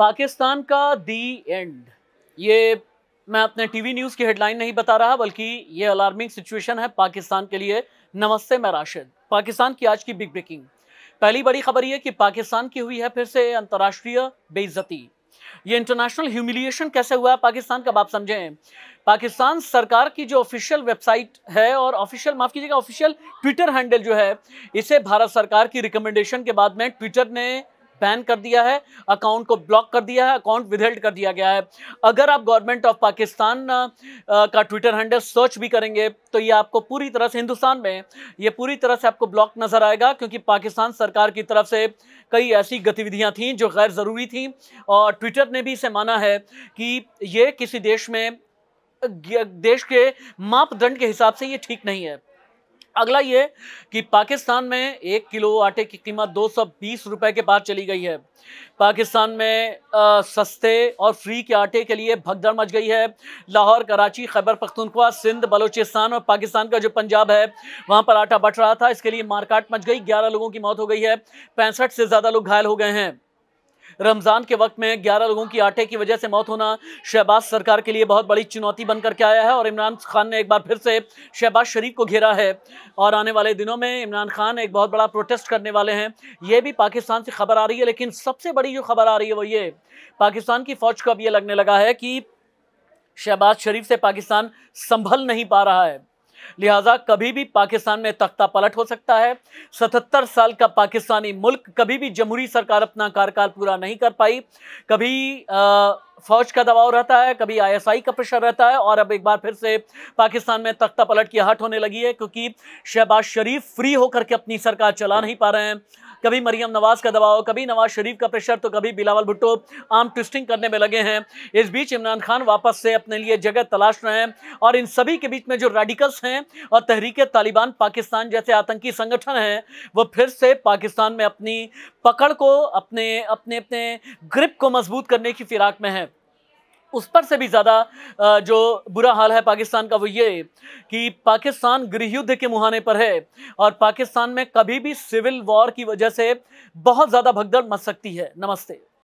पाकिस्तान का दी एंड। ये मैं अपने टीवी न्यूज़ की हेडलाइन नहीं बता रहा, बल्कि ये अलार्मिंग सिचुएशन है पाकिस्तान के लिए। नमस्ते, मैं राशिद। पाकिस्तान की आज की बिग ब्रेकिंग पहली बड़ी खबर ये कि पाकिस्तान की हुई है फिर से अंतर्राष्ट्रीय बेइज्जती। ये इंटरनेशनल ह्यूमिलिएशन कैसे हुआ है, पाकिस्तान का आप समझें। पाकिस्तान सरकार की जो ऑफिशियल वेबसाइट है और ऑफिशियल माफ़ कीजिएगा ऑफिशियल ट्विटर हैंडल जो है, इसे भारत सरकार की रिकमेंडेशन के बाद में ट्विटर ने बैन कर दिया है, अकाउंट को ब्लॉक कर दिया है, अकाउंट विदहेल्ड कर दिया गया है। अगर आप गवर्नमेंट ऑफ़ पाकिस्तान का ट्विटर हैंडल सर्च भी करेंगे तो ये आपको पूरी तरह से हिंदुस्तान में, ये पूरी तरह से आपको ब्लॉक नज़र आएगा, क्योंकि पाकिस्तान सरकार की तरफ़ से कई ऐसी गतिविधियाँ थीं जो गैर ज़रूरी थीं, और ट्विटर ने भी इसे माना है कि ये किसी देश में देश के मापदंड के हिसाब से ये ठीक नहीं है। अगला ये कि पाकिस्तान में एक किलो आटे की कीमत दो सौ बीस रुपये के पास चली गई है। पाकिस्तान में आ, सस्ते और फ्री के आटे के लिए भगदड़ मच गई है। लाहौर कराची खैबर पख्तूनख्वा सिंध बलूचिस्तान और पाकिस्तान का जो पंजाब है वहाँ पर आटा बट रहा था। इसके लिए मारकाट मच गई। ग्यारह लोगों की मौत हो गई है। पैंसठ से ज़्यादा लोग घायल हो गए हैं। रमज़ान के वक्त में 11 लोगों की आटे की वजह से मौत होना शहबाज सरकार के लिए बहुत बड़ी चुनौती बन करके आया है और इमरान खान ने एक बार फिर से शहबाज शरीफ को घेरा है। और आने वाले दिनों में इमरान खान एक बहुत बड़ा प्रोटेस्ट करने वाले हैं। ये भी पाकिस्तान से खबर आ रही है, लेकिन सबसे बड़ी जो खबर आ रही है वो ये, पाकिस्तान की फ़ौज को अब ये लगने लगा है कि शहबाज शरीफ से पाकिस्तान संभल नहीं पा रहा है। लिहाजा कभी भी पाकिस्तान में तख्ता पलट हो सकता है। सतहत्तर साल का पाकिस्तानी मुल्क कभी भी जमहूरी सरकार अपना कार्यकाल पूरा नहीं कर पाई। कभी फौज का दबाव रहता है, कभी आईएसआई का प्रेशर रहता है और अब एक बार फिर से पाकिस्तान में तख्ता पलट की हट होने लगी है क्योंकि शहबाज शरीफ फ्री होकर के अपनी सरकार चला नहीं पा रहे हैं। कभी मरियम नवाज़ का दबाव, कभी नवाज़ शरीफ का प्रेशर तो कभी बिलावल भुट्टो आम ट्विस्टिंग करने में लगे हैं। इस बीच इमरान खान वापस से अपने लिए जगह तलाश रहे हैं और इन सभी के बीच में जो रेडिकल्स हैं और तहरीक तालिबान पाकिस्तान जैसे आतंकी संगठन हैं, वो फिर से पाकिस्तान में अपनी पकड़ को, अपने अपने अपने ग्रिप को मज़बूत करने की फिराक में है। उस पर से भी ज़्यादा जो बुरा हाल है पाकिस्तान का वो ये कि पाकिस्तान गृह युद्ध के मुहाने पर है और पाकिस्तान में कभी भी सिविल वॉर की वजह से बहुत ज़्यादा भगदड़ मच सकती है। नमस्ते।